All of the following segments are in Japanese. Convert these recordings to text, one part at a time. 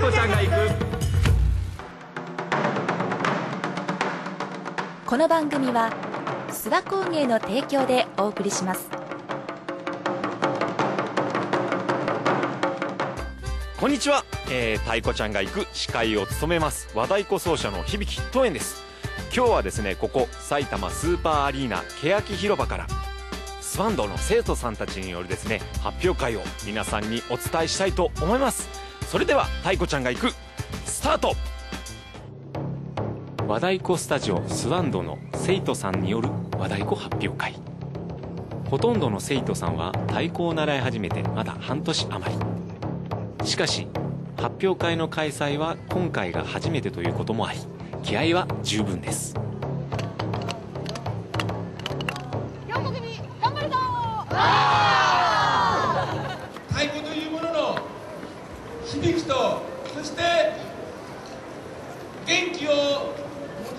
子ちゃんが行く。この番組は諏訪工芸の提供でお送りします。こんにちは、えー、太鼓ちゃんが行く司会を務めます。和太鼓奏者の響東園です。今日はですねここ埼玉スーパーアリーナ欅広場からスワンドの生徒さんたちによるですね発表会を皆さんにお伝えしたいと思います。それでは太鼓ちゃんが行く。スタート。和太鼓スタジオスワンドの生徒さんによる和太鼓発表会。ほとんどの生徒さんは太鼓を習い始めてまだ半年余り。しかし発表会の開催は今回が初めてということもあり気合は十分です。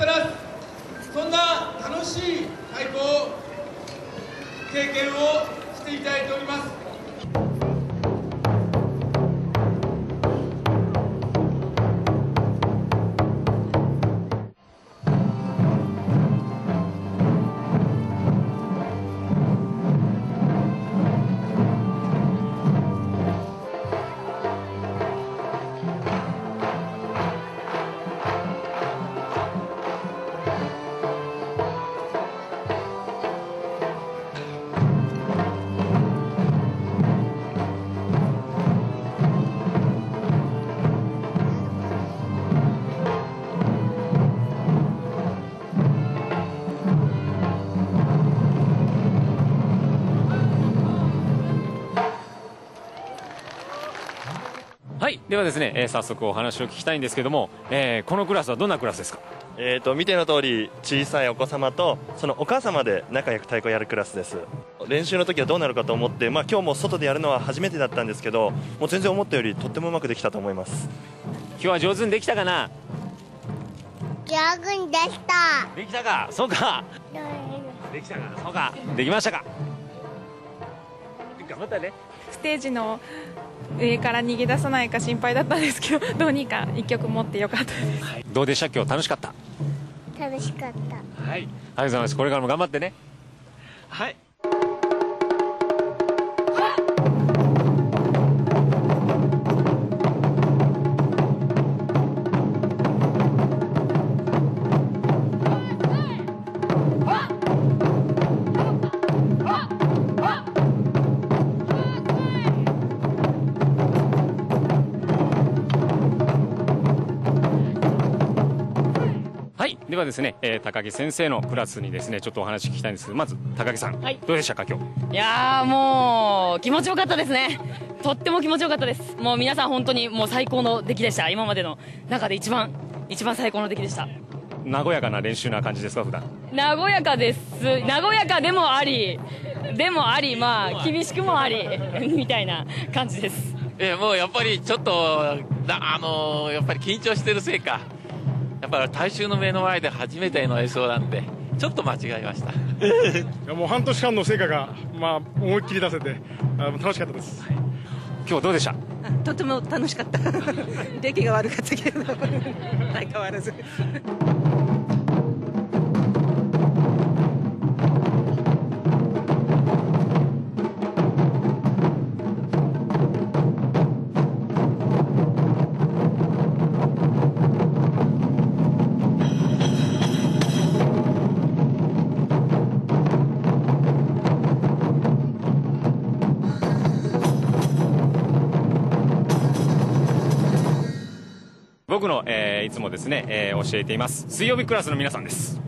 たらすそんな楽しい太鼓経験をしていただいております。はい。ではですね、えー早速お話を聞きたいんですけども、えーこのクラスはどんなクラスですか？えー、と見ての通り小さいお子様とそのお母様で仲良く太鼓をやるクラスです。練習の時はどうなるかと思って、まあ、今日も外でやるのは初めてだったんですけどもう全然思ったよりとってもうまくできたと思います。今日は上手にできたかな？上手にできた。できたか？そうか。できたか？そうか。できましたか？ステージの上から逃げ出さないか心配だったんですけど どうにか一曲持ってよかったです。どうでした？今日楽しかった。楽しかった。はい。ありがとうございます。これからも頑張ってね。はいはい。ではですね、えー高木先生のクラスにですねちょっとお話聞きたいんですけどまず高木さん、はい。どうでしたか今日？いやーもう気持ちよかったですね。とっても気持ちよかったです。もう皆さん本当にもう最高の出来でした。今までの中で一番一番最高の出来でした。和やかな練習な感じですか普段？和やかです。和やかでもありでもありまあ厳しくもあり みたいな感じです。えーもうやっぱりちょっと、なあのーやっぱり緊張してるせいか、やっぱり大衆の目の前で初めての演奏なんで、ちょっと間違えました。いやもう半年間の成果が、まあ、思いっきり出せてあ楽しかったです、今日どうでした？とても楽しかった。出来が悪かったけど相変わらず僕の、えーいつもですね、えー教えています。水曜日クラスの皆さんです。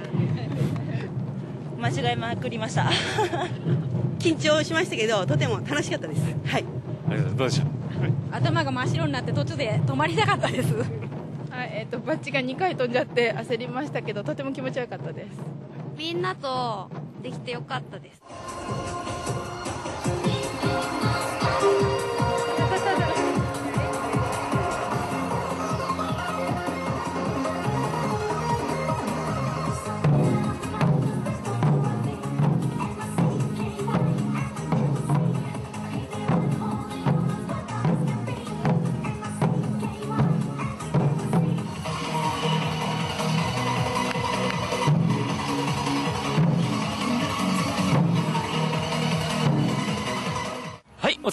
間違いまくりました。緊張しましたけどとても楽しかったです。はい。ありがとうございますどう？でした頭が真っ白になって途中で止まりたかったです。はいえっ、とバッチが2回飛んじゃって焦りましたけどとても気持ちよかったです。みんなとできてよかったです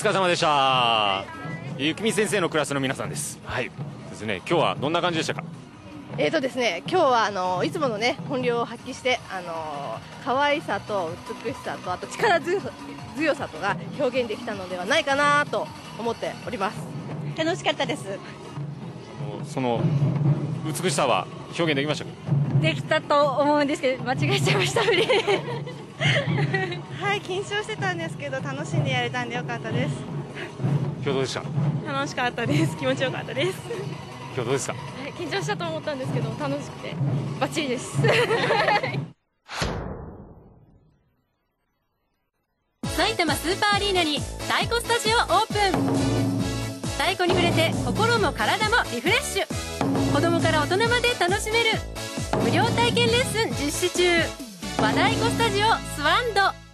れ様でした。ゆきみ先生のクラスの皆さんです。はい。ですね今日はどんな感じでしたか？えーとですね、今日はあのいつものね本領を発揮してあの可愛さと美しさとあと力強さ強さとが表現できたのではないかなと思っております。楽しかったです。その美しさは表現できましたか？できたと思うんですけど間違えちゃいました。無理 はい緊張してたんですけど楽しんでやれたんでよかったです。今日どうでした？楽しかったです。気持ちよかったです。今日どうですか緊張したと思ったんですけど楽しくてバッチリです。埼玉スーパーアリーナに太鼓スタジオオープン。太鼓に触れて心も体もリフレッシュ。子供から大人まで楽しめる無料体験レッスン実施中和太鼓スタジオスワンド。